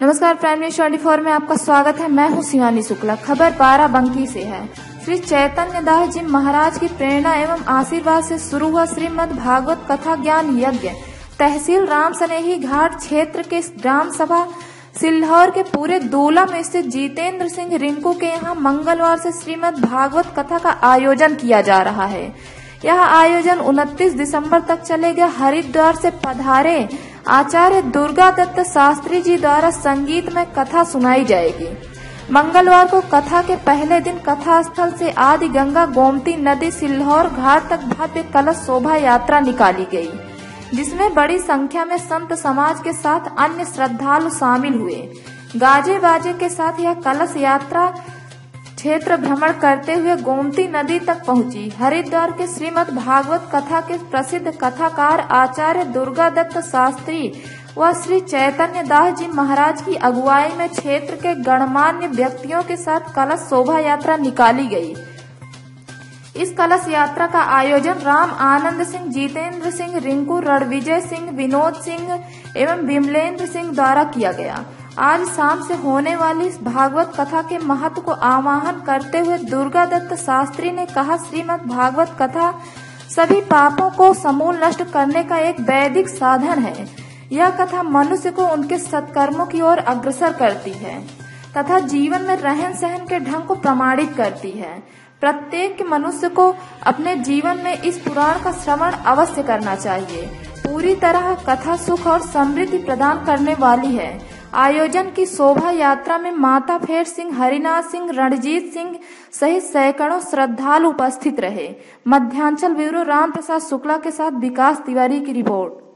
नमस्कार prime news twenty four में आपका स्वागत है। मैं हूँ शिवानी शुक्ला। खबर बारह बंकी से है। श्री चैतन्य दास जी महाराज की प्रेरणा एवं आशीर्वाद से शुरू हुआ श्रीमद भागवत कथा ज्ञान यज्ञ। तहसील राम सनेही घाट क्षेत्र के ग्राम सभा, सिल्हौर के पूरे दूला में स्थित जितेंद्र सिंह रिंकू के यहाँ मंगलवार से श्रीमद भागवत कथा का आयोजन किया जा रहा है। यह आयोजन 29 दिसंबर तक चलेगा हरिद्वार से पधारे आचार्य दुर्गा दत्त शास्त्री जी द्वारा संगीत में कथा सुनाई जाएगी। मंगलवार को कथा के पहले दिन कथा स्थल से आदि गंगा गोमती नदी सिल्हौर घाट तक भव्य कलश शोभा यात्रा निकाली गई, जिसमें बड़ी संख्या में संत समाज के साथ अन्य श्रद्धालु शामिल हुए। गाजे बाजे के साथ यह कलश यात्रा क्षेत्र भ्रमण करते हुए गोमती नदी तक पहुँची। हरिद्वार के श्रीमद भागवत कथा के प्रसिद्ध कथाकार आचार्य दुर्गा दत्त शास्त्री व श्री चैतन्य दास जी महाराज की अगुवाई में क्षेत्र के गणमान्य व्यक्तियों के साथ कलश शोभा यात्रा निकाली गई। इस कलश यात्रा का आयोजन राम आनंद सिंह, जितेंद्र सिंह, रिंकू रणविजय सिंह, विनोद सिंह एवं विमलेंद्र सिंह द्वारा किया गया। आज शाम से होने वाली भागवत कथा के महत्व को आवाहन करते हुए दुर्गा दत्त शास्त्री ने कहा, श्रीमद भागवत कथा सभी पापों को समूल नष्ट करने का एक वैदिक साधन है। यह कथा मनुष्य को उनके सत्कर्मों की ओर अग्रसर करती है तथा जीवन में रहन सहन के ढंग को प्रमाणित करती है। प्रत्येक मनुष्य को अपने जीवन में इस पुराण का श्रवण अवश्य करना चाहिए। पूरी तरह कथा सुख और समृद्धि प्रदान करने वाली है। आयोजन की शोभा यात्रा में माता फेर सिंह, हरिनाथ सिंह, रणजीत सिंह सहित सैकड़ों श्रद्धालु उपस्थित रहे। मध्यांचल ब्यूरो राम प्रसाद शुक्ला के साथ विकास तिवारी की रिपोर्ट।